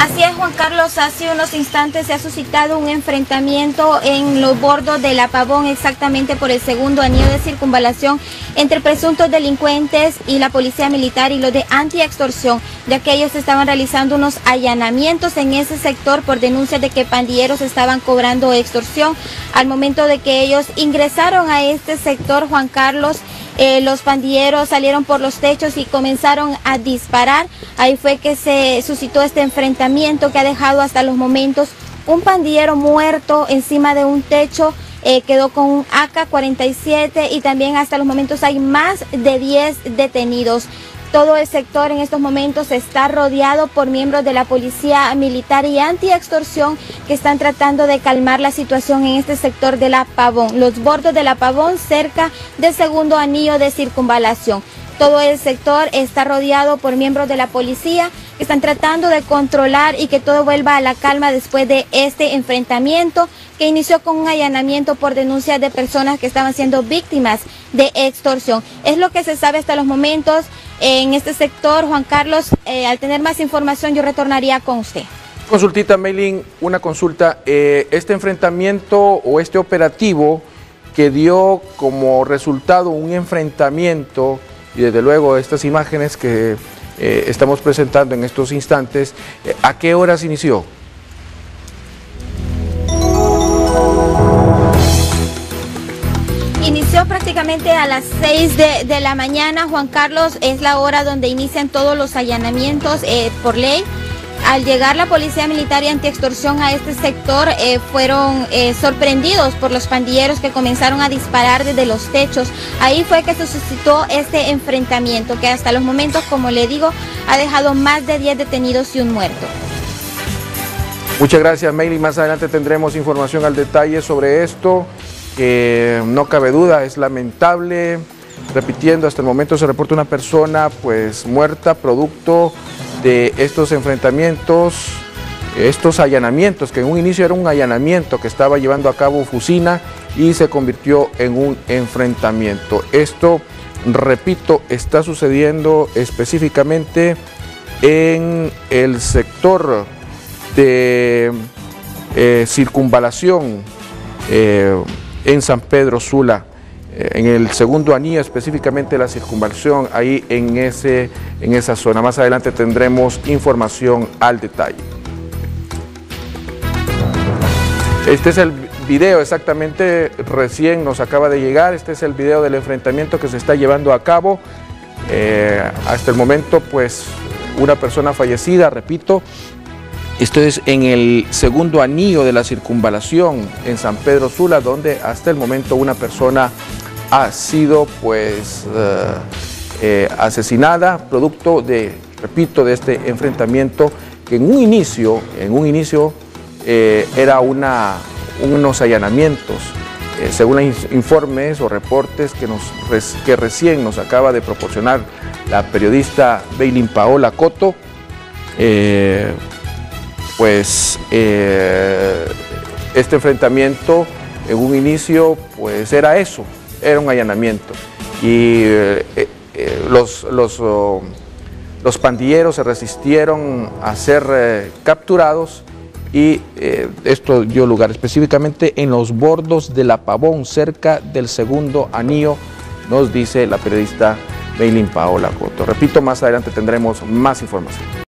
Así es, Juan Carlos. Hace unos instantes se ha suscitado un enfrentamiento en los bordos del Apavón, exactamente por el segundo anillo de circunvalación, entre presuntos delincuentes y la policía militar y los de anti-extorsión, ya que ellos estaban realizando unos allanamientos en ese sector por denuncias de que pandilleros estaban cobrando extorsión. Al momento de que ellos ingresaron a este sector, Juan Carlos, eh, los pandilleros salieron por los techos y comenzaron a disparar. Ahí fue que se suscitó este enfrentamiento que ha dejado hasta los momentos un pandillero muerto encima de un techo. Eh, quedó con un AK-47 y también hasta los momentos hay más de 10 detenidos. Todo el sector en estos momentos está rodeado por miembros de la policía militar y anti-extorsión que están tratando de calmar la situación en este sector de la Pavón, los bordos de la Pavón cerca del segundo anillo de circunvalación. Todo el sector está rodeado por miembros de la policía que están tratando de controlar y que todo vuelva a la calma después de este enfrentamiento que inició con un allanamiento por denuncia de personas que estaban siendo víctimas de extorsión. Es lo que se sabe hasta los momentos en este sector. Juan Carlos, eh, al tener más información yo retornaría con usted. Consultita, Mailing, una consulta. Eh, este enfrentamiento o este operativo que dio como resultado un enfrentamiento y desde luego estas imágenes que eh, estamos presentando en estos instantes, ¿a qué horas inició? Inició prácticamente a las 6 de, la mañana, Juan Carlos, es la hora donde inician todos los allanamientos eh, por ley. Al llegar la policía militar y antiextorsión a este sector, eh, fueron eh, sorprendidos por los pandilleros que comenzaron a disparar desde los techos. Ahí fue que se suscitó este enfrentamiento, que hasta los momentos, como le digo, ha dejado más de 10 detenidos y un muerto. Muchas gracias, Meili. Más adelante tendremos información al detalle sobre esto, que no cabe duda, es lamentable. Repitiendo, hasta el momento se reporta una persona pues muerta producto de estos enfrentamientos, estos allanamientos, que en un inicio era un allanamiento que estaba llevando a cabo Fusina y se convirtió en un enfrentamiento. Esto, repito, está sucediendo específicamente en el sector de eh, circunvalación eh, en San Pedro Sula. Eh, en el segundo anillo, específicamente la circunvalación, ahí en, ese, en esa zona. Más adelante tendremos información al detalle. Este es el video exactamente, recién nos acaba de llegar, este es el video del enfrentamiento que se está llevando a cabo. Eh, hasta el momento, pues, una persona fallecida, repito, esto es en el segundo anillo de la circunvalación en San Pedro Sula, donde hasta el momento una persona ha sido pues eh, eh, asesinada producto de, repito, de este enfrentamiento que en un inicio, en un inicio eh, era una, unos allanamientos. según los informes o reportes que, nos, que recién nos acaba de proporcionar la periodista Beilin Paola Coto, pues este enfrentamiento en un inicio pues era eso, era un allanamiento. Y eh, eh, los, los, oh, los, pandilleros se resistieron a ser eh, capturados y esto dio lugar específicamente en los bordos de la Pavón, cerca del segundo anillo, nos dice la periodista Beilin Paola Coto. Repito, más adelante tendremos más información.